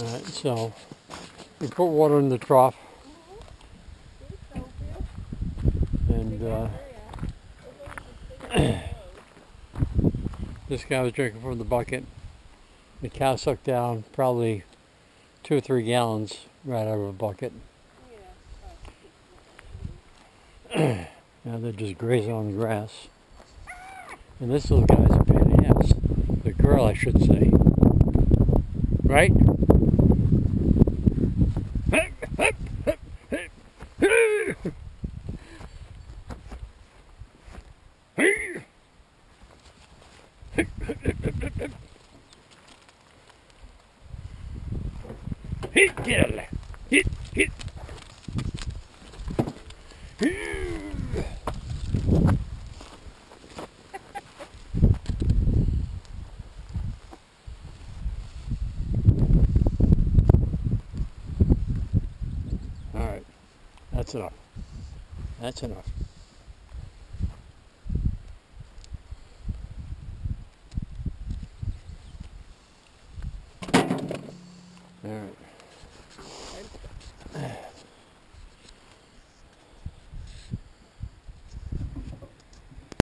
Alright, so we put water in the trough and uh, this guy was drinking from the bucket. The cow sucked down probably two or three gallons right out of a bucket. now they're just grazing on the grass. And this little guy's a pain in the ass. The girl, I should say. Right? Hit, get. Hit, hit. All right, that's enough. That's enough. All right.